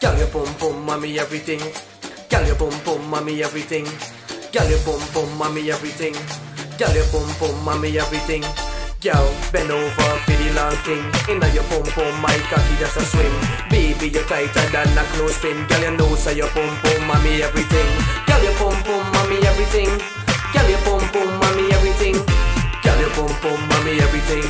Girl, your boom boom, mommy, everything. Girl, your boom boom, mommy, everything. Girl, your boom boom, mommy, everything. Girl, your boom boom, mommy, everything. Girl, bend over for the long thing. Inna your boom boom, my cocky just a swim. Baby, you're tighter than a clothespin. Girl, you know so your boom boom, mommy, everything. Girl, your boom boom, mommy, everything. Girl, your boom boom, mommy, everything. Girl, your boom boom, mommy, everything.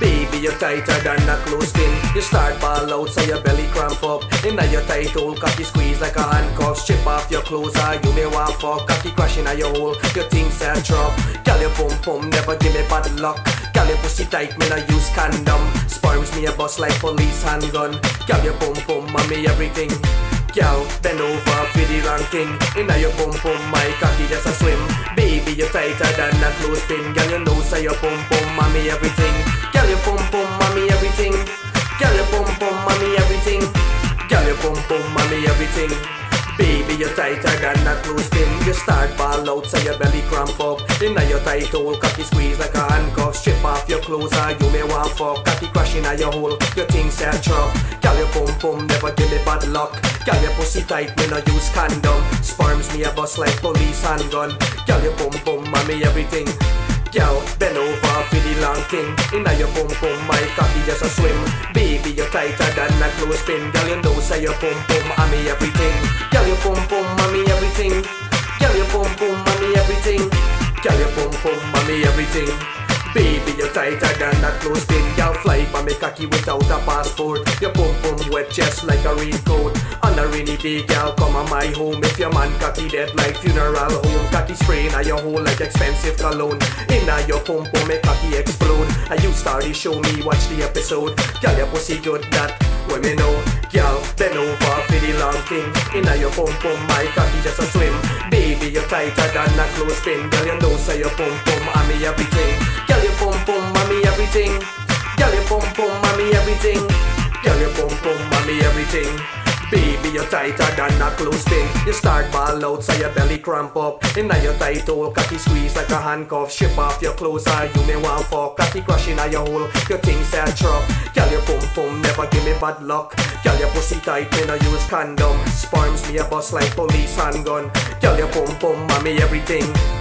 Baby, you're tighter than a clothespin. You start ball out so your belly cramp up. Inna your tight hole, cocky squeeze like a handcuff. Strip off your clothes, or you may want fuck. Cocky crashing at your hole, your things set drop. Girl, your boom boom, never give me bad luck. Girl, your pussy tight, me not use condom. Sperms me a bust like police handgun. Girl, your boom boom, mommy everything. Girl, bend over for the ranking. Inna your boom boom, my cocky just a swim. Baby, you're tighter than a clothespin. Girl, you know say your boom boom, mommy everything. Girl, your boom boom, mommy everything. Baby, you're tighter than a clothespin. You start ball out, so your belly cramp up. Inna your tight hole, cocky squeeze like a handcuff. Strip off your clothes, or you may want fuck. Cocky crashing at your hole, your things set drop. Girl, your boom boom, never give me bad luck. Girl, your pussy tight, me no use condom. Sperms me a bust like police handgun. Girl, your boom boom, mommy everything. Girl, bend over for the long thing. Inna your boom boom, my cocky just a swim. A clothespin. Girl, you know say your boom boom, mommy everything. Girl, your boom boom, mommy everything. Girl, your boom boom, mommy everything. Girl, your boom boom, mommy everything. Baby, you're tighter than a clothespin. Girl, fly by me cocky without a passport. Your boom boom wet just like a raincoat. On a rainy day, girl, come on my home. If your man cocky dead like funeral home, cocky spraying at your hole like expensive cologne. Inna your boom boom, make cocky explode. And you started show me, watch the episode. Girl, your pussy good, that when me know. Girl, bend over for the long thing. Inna your boom boom, my cocky just a swim. Baby, you're tighter than a clothespin. Girl, you know say your boom boom, mommy everything. Girl, your boom boom, mommy everything. Girl, your boom boom, mommy everything. Girl, your boom boom, mommy everything. Baby, you're tighter than a clothespin. You start ball out so your belly cramp up. Inna your tight hole, cocky squeeze like a handcuff. Strip off your clothes, or you may want fuck. Cocky crushing at your hole, your things set drop. Never give me bad luck. Girl, your pussy tight, me no use condom. Sperms me a bust like police handgun. Girl, your boom boom, mommy everything.